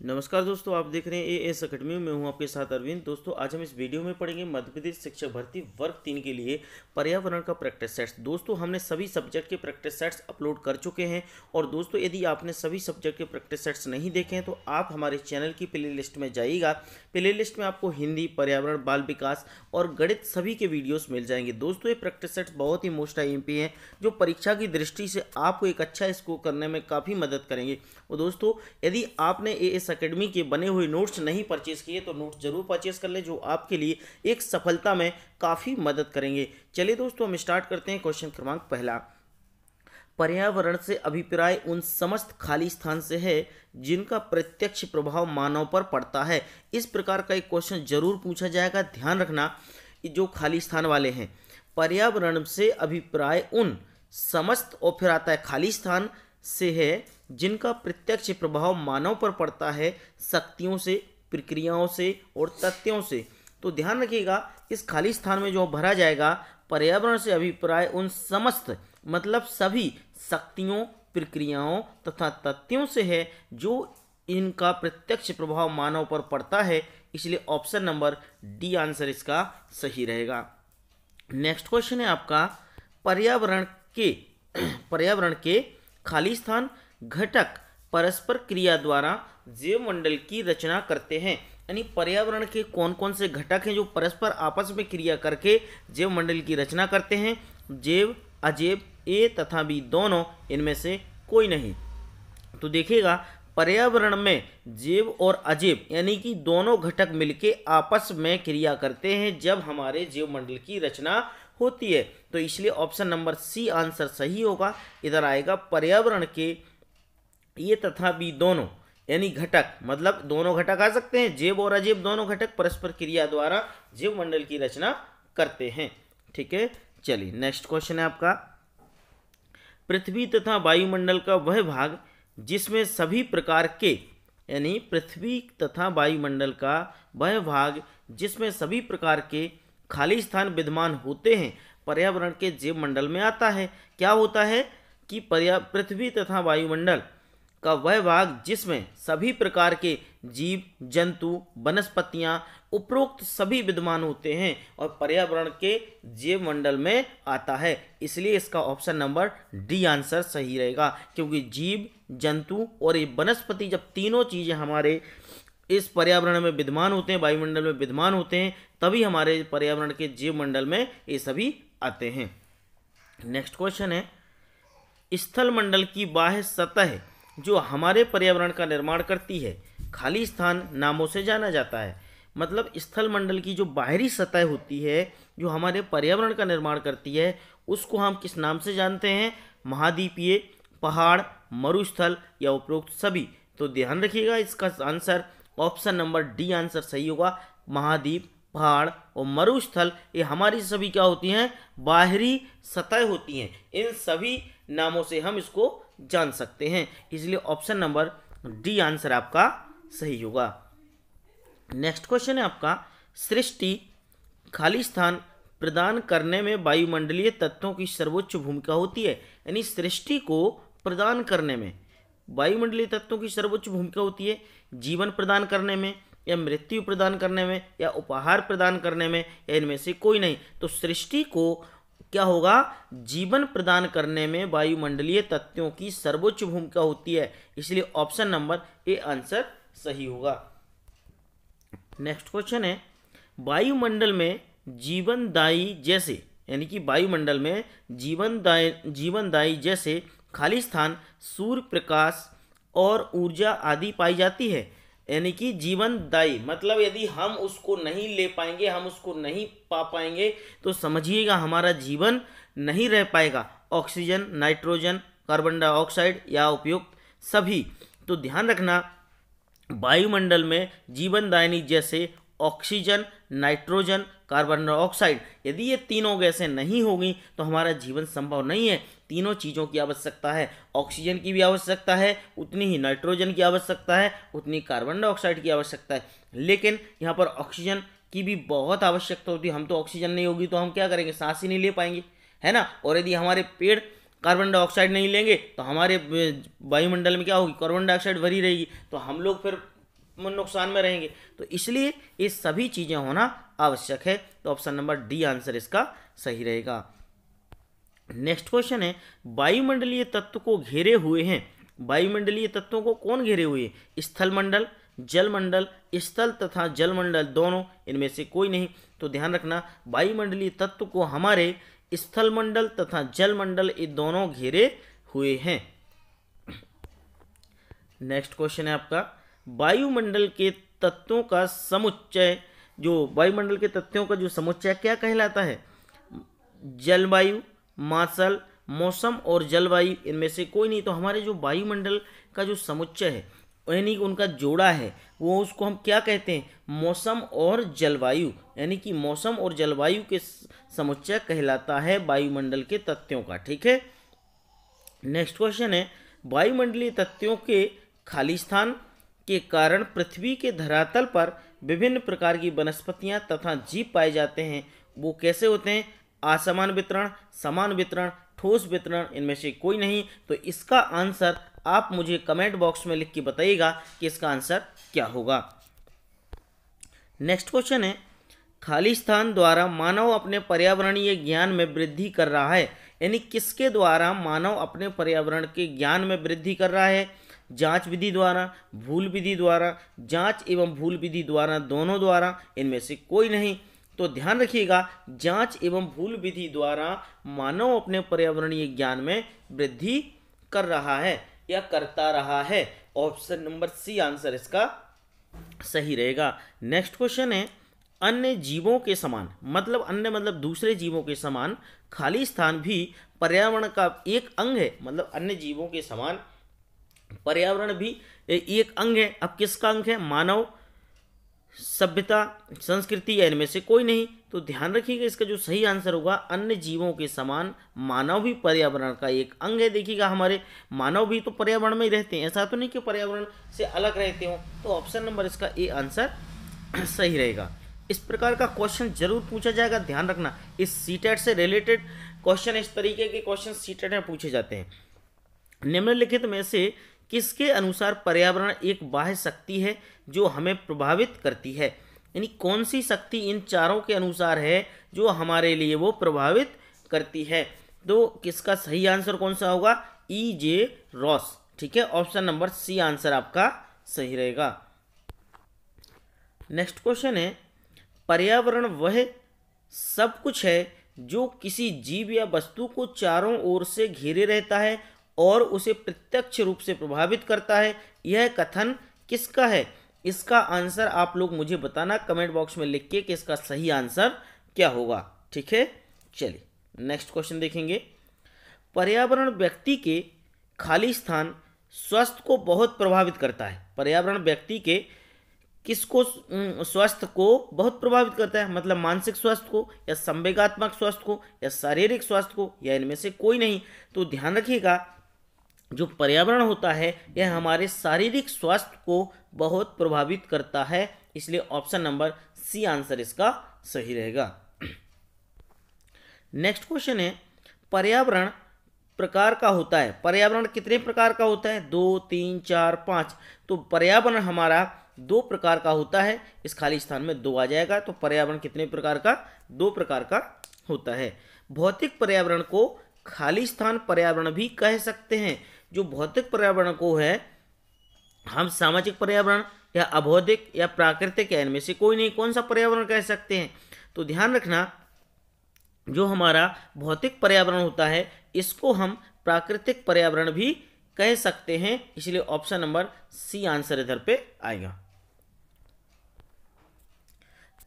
नमस्कार दोस्तों, आप देख रहे हैं ए एस अकेडमी में हूँ आपके साथ अरविंद। दोस्तों, आज हम इस वीडियो में पढ़ेंगे मध्य प्रदेश शिक्षक भर्ती वर्ग तीन के लिए पर्यावरण का प्रैक्टिस सेट्स दोस्तों, हमने सभी सब्जेक्ट के प्रैक्टिस सेट्स अपलोड कर चुके हैं और दोस्तों, यदि आपने सभी सब्जेक्ट के प्रैक्टिस सेट्स नहीं देखे हैं तो आप हमारे चैनल की प्ले लिस्ट में जाइएगा। प्ले लिस्ट में आपको हिंदी, पर्यावरण, बाल विकास और गणित सभी के वीडियोज़ मिल जाएँगे। दोस्तों, ये प्रैक्टिस सेट्स बहुत ही मोस्ट आई हैं, जो परीक्षा की दृष्टि से आपको एक अच्छा स्कोर करने में काफ़ी मदद करेंगे। और दोस्तों, यदि आपने एएस एस अकेडमी के बने हुए नोट्स नहीं परचेज किए तो नोट्स ज़रूर परचेज कर ले, जो आपके लिए एक सफलता में काफ़ी मदद करेंगे। चलिए दोस्तों, हम स्टार्ट करते हैं क्वेश्चन क्रमांक पहला। पर्यावरण से अभिप्राय उन समस्त खाली स्थान से है, जिनका प्रत्यक्ष प्रभाव मानव पर पड़ता है। इस प्रकार का एक क्वेश्चन ज़रूर पूछा जाएगा। ध्यान रखना, जो खाली स्थान वाले हैं। पर्यावरण से अभिप्राय उन समस्त और फिर आता है खाली स्थान से है जिनका प्रत्यक्ष प्रभाव मानव पर पड़ता है, शक्तियों से, प्रक्रियाओं से और तथ्यों से। तो ध्यान रखिएगा, इस खाली स्थान में जो भरा जाएगा, पर्यावरण से अभिप्राय उन समस्त मतलब सभी शक्तियों, प्रक्रियाओं तथा तथ्यों से है, जो इनका प्रत्यक्ष प्रभाव मानव पर पड़ता है। इसलिए ऑप्शन नंबर डी आंसर इसका सही रहेगा। नेक्स्ट क्वेश्चन है आपका, पर्यावरण के पर्यावरण के खाली स्थान घटक परस्पर क्रिया द्वारा जैव मंडल की रचना करते हैं। यानी पर्यावरण के कौन कौन से घटक हैं जो परस्पर आपस में क्रिया करके जैव मंडल की रचना करते हैं? जैव, अजैव, ए तथा बी दोनों इनमें से कोई नहीं। तो देखिएगा, पर्यावरण में जैव और अजैव, यानी कि दोनों घटक मिलके आपस में क्रिया करते हैं जब हमारे जैव मंडल की रचना होती है। तो इसलिए ऑप्शन नंबर सी आंसर सही होगा। इधर आएगा, पर्यावरण के ये तथा बी दोनों, यानी घटक मतलब दोनों घटक आ सकते हैं, जेब और अजेब दोनों घटक परस्पर क्रिया द्वारा जीव मंडल की रचना करते हैं। ठीक है? चलिए नेक्स्ट क्वेश्चन है आपका। पृथ्वी तथा वायुमंडल का वह भाग, जिसमें सभी प्रकार के, यानी पृथ्वी तथा वायुमंडल का वह भाग, जिसमें सभी प्रकार के खाली स्थान विद्यमान होते हैं, पर्यावरण के जीव मंडल में आता है। क्या होता है कि पर्या, पृथ्वी तथा वायुमंडल का वह भाग जिसमें सभी प्रकार के जीव, जंतु, वनस्पतियाँ उपरोक्त सभी विद्यमान होते हैं और पर्यावरण के जीव मंडल में आता है। इसलिए इसका ऑप्शन नंबर डी आंसर सही रहेगा, क्योंकि जीव, जंतु और ये वनस्पति जब तीनों चीज़ें हमारे इस पर्यावरण में विद्यमान होते हैं, वायुमंडल में विद्यमान होते हैं, तभी हमारे पर्यावरण के जीव मंडल में ये सभी आते हैं। नेक्स्ट क्वेश्चन है स्थल मंडल की बाह्य सतह जो हमारे पर्यावरण का निर्माण करती है, खाली स्थान नामों से जाना जाता है। मतलब स्थल मंडल की जो बाहरी सतह होती है, जो हमारे पर्यावरण का निर्माण करती है, उसको हम किस नाम से जानते हैं? महाद्वीपीय, पहाड़, मरुस्थल या उपरोक्त सभी। तो ध्यान रखिएगा इसका answer, option number D answer सही होगा। महाद्वीप, पहाड़ और मरुस्थल, ये हमारी सभी क्या होती हैं? बाहरी सतह होती हैं। इन सभी नामों से हम इसको जान सकते हैं। इसलिए ऑप्शन नंबर डी आंसर आपका सही होगा। नेक्स्ट क्वेश्चन है आपका, सृष्टि खाली स्थान प्रदान करने में वायुमंडलीय तत्वों की सर्वोच्च भूमिका होती है। यानी सृष्टि को प्रदान करने में, वायुमंडलीय तत्वों की सर्वोच्च भूमिका होती है। जीवन प्रदान करने में, या मृत्यु प्रदान करने में, या उपहार प्रदान करने में, या इनमें से कोई नहीं। तो सृष्टि को क्या होगा? जीवन प्रदान करने में वायुमंडलीय तत्वों की सर्वोच्च भूमिका होती है। इसलिए ऑप्शन नंबर ए आंसर सही होगा। नेक्स्ट क्वेश्चन है, वायुमंडल में जीवनदायी जैसे, यानी कि वायुमंडल में जीवनदायी जीवनदायी जैसे खाली स्थान, सूर्य प्रकाश और ऊर्जा आदि पाई जाती है। यानी कि जीवनदायी मतलब यदि हम उसको नहीं ले पाएँगे, हम उसको नहीं पा पाएँगे तो समझिएगा हमारा जीवन नहीं रह पाएगा। ऑक्सीजन, नाइट्रोजन, कार्बन डाइऑक्साइड या उपयुक्त सभी। तो ध्यान रखना, वायुमंडल में जीवनदायिनी जैसे ऑक्सीजन, नाइट्रोजन, कार्बन डाइऑक्साइड। यदि ये तीनों गैसें नहीं होगी तो हमारा जीवन संभव नहीं है। तीनों चीज़ों की आवश्यकता है। ऑक्सीजन की भी आवश्यकता है, उतनी ही नाइट्रोजन की आवश्यकता है, उतनी कार्बन डाइऑक्साइड की आवश्यकता है। लेकिन यहाँ पर ऑक्सीजन की भी बहुत आवश्यकता होती है। हम तो ऑक्सीजन नहीं होगी तो हम क्या करेंगे? सांस ही नहीं ले पाएँगे, है ना? और यदि हमारे पेड़ कार्बन डाइऑक्साइड नहीं लेंगे तो हमारे वायुमंडल में क्या होगी? कार्बन डाइऑक्साइड भरी रहेगी। तो हम लोग फिर नुकसान में रहेंगे। तो इसलिए ये सभी चीज़ें होना आवश्यक है। तो ऑप्शन नंबर डी आंसर इसका सही रहेगा। नेक्स्ट क्वेश्चन है, वायुमंडलीय तत्व को घेरे हुए हैं। वायुमंडलीय तत्वों को कौन घेरे हुए स्थल मंडल जलमंडल, स्थल तथा जलमंडल दोनों, इनमें से कोई नहीं। तो ध्यान रखना, वायुमंडलीय तत्व को हमारे स्थल मंडल तथा जलमंडल ये दोनों घेरे हुए हैं। नेक्स्ट क्वेश्चन है आपका। वायुमंडल के तत्वों का समुच्चय, जो वायुमंडल के तत्वों का जो समुच्चय क्या कहलाता है? जलवायु मासल मौसम और जलवायु, इनमें से कोई नहीं तो हमारे जो वायुमंडल का जो समुच्चय है, यानी उनका जोड़ा है, वो उसको हम क्या कहते हैं? मौसम और जलवायु, यानी कि मौसम और जलवायु के समुच्चय कहलाता है वायुमंडल के तत्वों का, ठीक है? नेक्स्ट क्वेश्चन है, वायुमंडलीय तत्वों के खाली स्थान के कारण पृथ्वी के धरातल पर विभिन्न प्रकार की वनस्पतियाँ तथा जीव पाए जाते हैं। वो कैसे होते हैं? असमान वितरण, समान वितरण, ठोस वितरण, इनमें से कोई नहीं। तो इसका आंसर आप मुझे कमेंट बॉक्स में लिख के बताइएगा कि इसका आंसर क्या होगा। नेक्स्ट क्वेश्चन है, खाली स्थान द्वारा मानव अपने पर्यावरणीय ज्ञान में वृद्धि कर रहा है, यानी किसके द्वारा मानव अपने पर्यावरण के ज्ञान में वृद्धि कर रहा है? जाँच विधि द्वारा, भूल विधि द्वारा, जाँच एवं भूल विधि द्वारा, दोनों द्वारा, इनमें से कोई नहीं। तो ध्यान रखिएगा, जाँच एवं भूल विधि द्वारा मानव अपने पर्यावरणीय ज्ञान में वृद्धि कर रहा है या करता रहा है। ऑप्शन नंबर सी आंसर इसका सही रहेगा। नेक्स्ट क्वेश्चन है, अन्य जीवों के समान मतलब अन्य मतलब दूसरे जीवों के समान खाली स्थान भी पर्यावरण का एक अंग है मतलब अन्य जीवों के समान पर्यावरण भी एक अंग है। अब किसका अंग है? मानव, सभ्यता, संस्कृति या इनमें से कोई नहीं। तो ध्यान रखिएगा, इसका जो सही आंसर होगा, अन्य जीवों के समान मानव भी पर्यावरण का एक अंग है। देखिएगा, हमारे मानव भी तो पर्यावरण में ही रहते हैं। ऐसा तो नहीं कि पर्यावरण से अलग रहते हो। तो ऑप्शन नंबर इसका ए आंसर सही रहेगा। इस प्रकार का क्वेश्चन ज़रूर पूछा जाएगा। ध्यान रखना, इस सीटेट से रिलेटेड क्वेश्चन इस तरीके के क्वेश्चन सीटेट में पूछे जाते हैं। निम्नलिखित में से किसके अनुसार पर्यावरण एक बाह्य शक्ति है जो हमें प्रभावित करती है? यानी कौन सी शक्ति इन चारों के अनुसार है जो हमारे लिए वो प्रभावित करती है? तो किसका सही आंसर कौन सा होगा? ई जे रॉस ठीक है, ऑप्शन नंबर सी आंसर आपका सही रहेगा। नेक्स्ट क्वेश्चन है, पर्यावरण वह सब कुछ है जो किसी जीव या वस्तु को चारों ओर से घेरे रहता है और उसे प्रत्यक्ष रूप से प्रभावित करता है। यह कथन किसका है? इसका आंसर आप लोग मुझे बताना, कमेंट बॉक्स में लिख के कि इसका सही आंसर क्या होगा। ठीक है? चलिए, नेक्स्ट क्वेश्चन देखेंगे। पर्यावरण व्यक्ति के खाली स्थान स्वास्थ्य को बहुत प्रभावित करता है। पर्यावरण व्यक्ति के किसको स्वास्थ्य को बहुत प्रभावित करता है? मतलब मानसिक स्वास्थ्य को, या संवेगात्मक स्वास्थ्य को, या शारीरिक स्वास्थ्य को, या इनमें से कोई नहीं। तो ध्यान रखिएगा जो पर्यावरण होता है, यह हमारे शारीरिक स्वास्थ्य को बहुत प्रभावित करता है। इसलिए ऑप्शन नंबर सी आंसर इसका सही रहेगा। नेक्स्ट क्वेश्चन है, पर्यावरण प्रकार का होता है। पर्यावरण कितने प्रकार का होता है? दो, तीन, चार, पाँच। तो पर्यावरण हमारा दो प्रकार का होता है। इस खाली स्थान में दो आ जाएगा। तो पर्यावरण कितने प्रकार का? दो प्रकार का होता है। भौतिक पर्यावरण को खाली स्थान पर्यावरण भी कह सकते हैं। जो भौतिक पर्यावरण को है, हम सामाजिक पर्यावरण या अभौतिक या प्राकृतिक या इनमें से कोई नहीं, कौन सा पर्यावरण कह सकते हैं? तो ध्यान रखना, जो हमारा भौतिक पर्यावरण होता है, इसको हम प्राकृतिक पर्यावरण भी कह सकते हैं। इसलिए ऑप्शन नंबर सी आंसर इधर पे आएगा।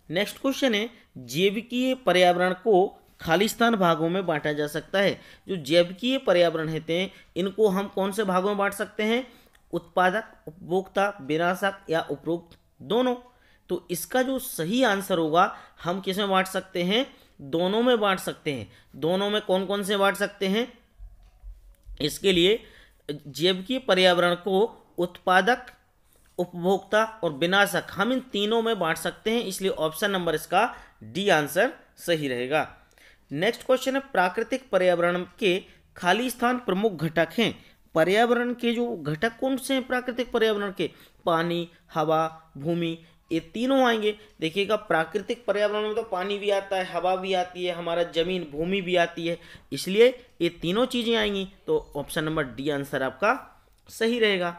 नेक्स्ट क्वेश्चन है, जैविकीय पर्यावरण को खालिस्तान भागों में बांटा जा सकता है। जो जैविकीय पर्यावरण होते हैं, इनको हम कौन से भागों में बांट सकते हैं? उत्पादक, उपभोक्ता, विनाशक या उपरोक्त, दोनों। तो इसका जो सही आंसर होगा, हम किसमें बांट सकते हैं? दोनों में बांट सकते हैं। दोनों में कौन कौन से बांट सकते हैं? इसके लिए जैविकीय पर्यावरण को उत्पादक, उपभोक्ता और विनाशक, हम इन तीनों में बांट सकते हैं। इसलिए ऑप्शन नंबर इसका डी आंसर सही रहेगा। नेक्स्ट क्वेश्चन है, प्राकृतिक पर्यावरण के खाली स्थान प्रमुख घटक हैं। पर्यावरण के जो घटक कौन से हैं प्राकृतिक पर्यावरण के? पानी, हवा, भूमि, ये तीनों आएँगे। देखिएगा, प्राकृतिक पर्यावरण में तो पानी भी आता है, हवा भी आती है, हमारा ज़मीन, भूमि भी आती है। इसलिए ये तीनों चीज़ें आएँगी तो ऑप्शन नंबर डी आंसर आपका सही रहेगा।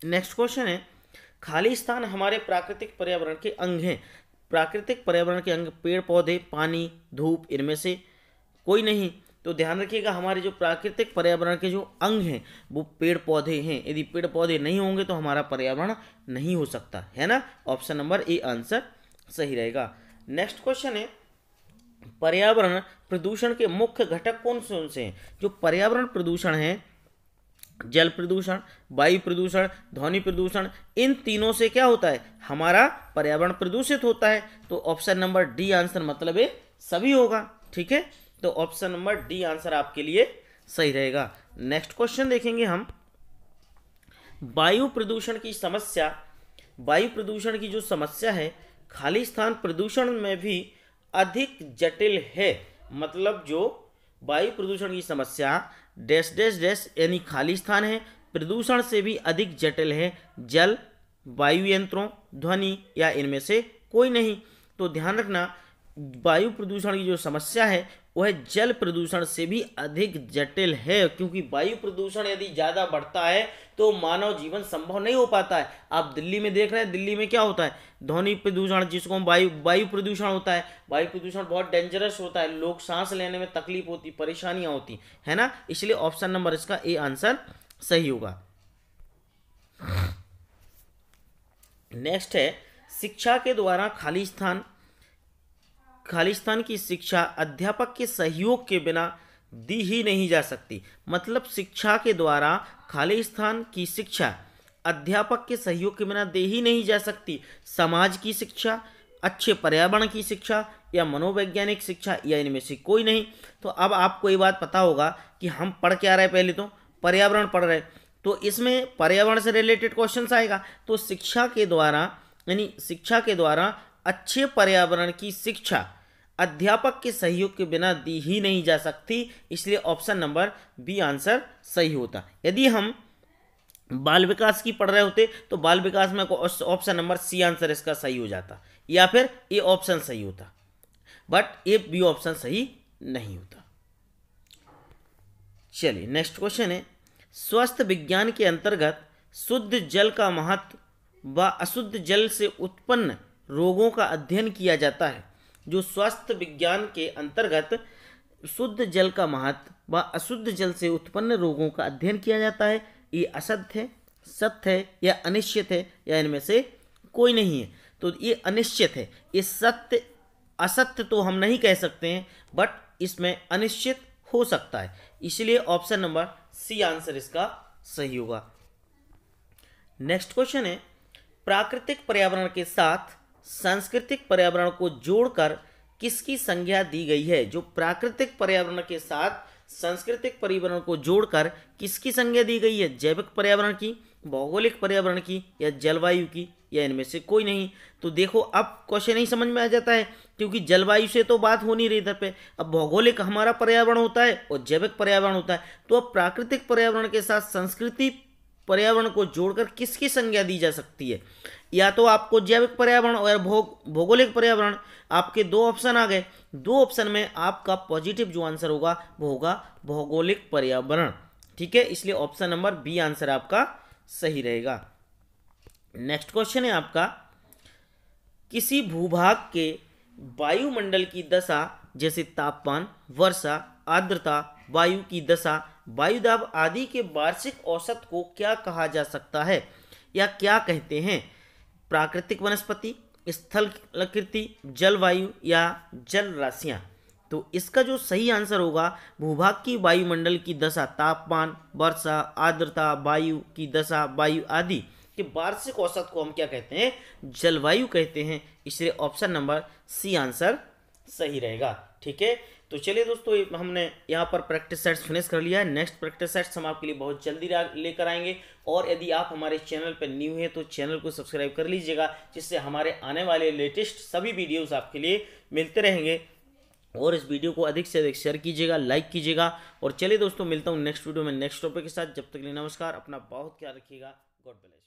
नेक्स्ट क्वेश्चन है, खाली स्थान हमारे प्राकृतिक पर्यावरण के अंग हैं। प्राकृतिक पर्यावरण के अंग पेड़, पौधे, पानी, धूप, इनमें से कोई नहीं। तो ध्यान रखिएगा, हमारे जो प्राकृतिक पर्यावरण के जो अंग हैं, वो पेड़, पौधे हैं। यदि पेड़, पौधे नहीं होंगे तो हमारा पर्यावरण नहीं हो सकता, है ना? ऑप्शन नंबर ए आंसर सही रहेगा। नेक्स्ट क्वेश्चन है, पर्यावरण प्रदूषण के मुख्य घटक कौन कौन से हैं? जो पर्यावरण प्रदूषण है, जल प्रदूषण, वायु प्रदूषण, ध्वनि प्रदूषण, इन तीनों से क्या होता है? हमारा पर्यावरण प्रदूषित होता है तो ऑप्शन नंबर डी आंसर मतलब है सभी होगा, ठीक है? तो ऑप्शन नंबर डी आंसर आपके लिए सही रहेगा। नेक्स्ट क्वेश्चन देखेंगे हम। वायु प्रदूषण की समस्या, वायु प्रदूषण की जो समस्या है, खाली स्थान प्रदूषण में भी अधिक जटिल है। मतलब जो वायु प्रदूषण की समस्या डैश डैश डैश यानी खाली स्थान है, प्रदूषण से भी अधिक जटिल है, जल वायु यंत्रों ध्वनि या इनमें से कोई नहीं। तो ध्यान रखना, वायु प्रदूषण की जो समस्या है, वह जल प्रदूषण से भी अधिक जटिल है, क्योंकि वायु प्रदूषण यदि ज़्यादा बढ़ता है तो मानव जीवन संभव नहीं हो पाता है। आप दिल्ली में देख रहे हैं, दिल्ली में क्या होता है? ध्वनि प्रदूषण जिसको वायु वायु प्रदूषण होता है, वायु प्रदूषण बहुत डेंजरस होता है, लोग सांस लेने में तकलीफ़ होती, परेशानियाँ होती, है ना? इसलिए ऑप्शन नंबर इसका ए आंसर सही होगा। नेक्स्ट है, शिक्षा के द्वारा खाली स्थान खालिस्तान की शिक्षा अध्यापक के सहयोग के बिना दी ही नहीं जा सकती। मतलब शिक्षा के द्वारा खालिस्तान की शिक्षा अध्यापक के सहयोग के बिना दे ही नहीं जा सकती। समाज की शिक्षा, अच्छे पर्यावरण की शिक्षा या मनोवैज्ञानिक शिक्षा या इनमें से कोई नहीं। तो अब आपको ये बात पता होगा कि हम पढ़ क्या रहे पहले तो? पर्यावरण पढ़ रहे। तो इसमें पर्यावरण से रिलेटेड क्वेश्चन आएगा। तो शिक्षा के द्वारा, यानी शिक्षा के द्वारा अच्छे पर्यावरण की शिक्षा अध्यापक के सहयोग के बिना दी ही नहीं जा सकती। इसलिए ऑप्शन नंबर बी आंसर सही होता। यदि हम बाल विकास की पढ़ रहे होते तो बाल विकास में ऑप्शन नंबर सी आंसर इसका सही हो जाता, या फिर ए ऑप्शन सही होता। बट ए बी ऑप्शन सही नहीं होता। चलिए नेक्स्ट क्वेश्चन है। स्वस्थ विज्ञान के अंतर्गत शुद्ध जल का महत्व व अशुद्ध जल से उत्पन्न रोगों का अध्ययन किया जाता है, जो स्वास्थ्य विज्ञान के अंतर्गत शुद्ध जल का महत्व व अशुद्ध जल से उत्पन्न रोगों का अध्ययन किया जाता है। ये असत्य है, सत्य है या अनिश्चित है, या इनमें से कोई नहीं है। तो ये अनिश्चित है। ये सत्य, असत्य तो हम नहीं कह सकते हैं बट इसमें अनिश्चित हो सकता है। इसलिए ऑप्शन नंबर सी आंसर इसका सही होगा। नेक्स्ट क्वेश्चन है, प्राकृतिक पर्यावरण के साथ सांस्कृतिक पर्यावरण को जोड़कर किसकी संज्ञा दी गई है? जो प्राकृतिक पर्यावरण के साथ सांस्कृतिक पर्यावरण को जोड़कर किसकी संज्ञा दी गई है? जैविक पर्यावरण की, भौगोलिक पर्यावरण की या जलवायु की? या इनमें से कोई नहीं। तो देखो, अब क्वेश्चन ही समझ में आ जाता है, क्योंकि जलवायु से तो बात हो नहीं रही इधर पे। अब भौगोलिक हमारा पर्यावरण होता है और जैविक पर्यावरण होता है। तो अब प्राकृतिक पर्यावरण के साथ संस्कृति पर्यावरण को जोड़कर किसकी संज्ञा दी जा सकती है? या तो आपको जैविक पर्यावरण और भौग, भौगोलिक पर्यावरण, आपके दो ऑप्शन आ गए। दो ऑप्शन में आपका पॉजिटिव जो आंसर होगा, वो होगा भौगोलिक पर्यावरण। ठीक है? इसलिए ऑप्शन नंबर बी आंसर आपका सही रहेगा। नेक्स्ट क्वेश्चन है आपका। किसी भूभाग के वायुमंडल की दशा, जैसे तापमान, वर्षा, आर्द्रता, वायु की दशा, वायुदाब आदि के वार्षिक औसत को क्या कहा जा सकता है या क्या कहते हैं? प्राकृतिक वनस्पति, स्थल आकृति जलवायु या जल राशियाँ तो इसका जो सही आंसर होगा, भूभाग की वायुमंडल की दशा, तापमान, वर्षा, आर्द्रता, वायु की दशा, वायु आदि। के वार्षिक औसत को हम क्या कहते हैं? जलवायु कहते हैं। इसलिए ऑप्शन नंबर सी आंसर सही रहेगा। ठीक है? तो चलिए दोस्तों हमने यहाँ पर प्रैक्टिस सेट्स फिनिश कर लिया है। नेक्स्ट प्रैक्टिस सेट्स हम आपके लिए बहुत जल्दी लेकर आएँगे। और यदि आप हमारे चैनल पर न्यू हैं तो चैनल को सब्सक्राइब कर लीजिएगा, जिससे हमारे आने वाले लेटेस्ट सभी वीडियोस आपके लिए मिलते रहेंगे। और इस वीडियो को अधिक से अधिक शेयर कीजिएगा लाइक कीजिएगा। और चलिए दोस्तों, मिलता हूँ नेक्स्ट वीडियो में नेक्स्ट टॉपिक के साथ। जब तक लिए नमस्कार, अपना बहुत ख्याल रखिएगा। God bless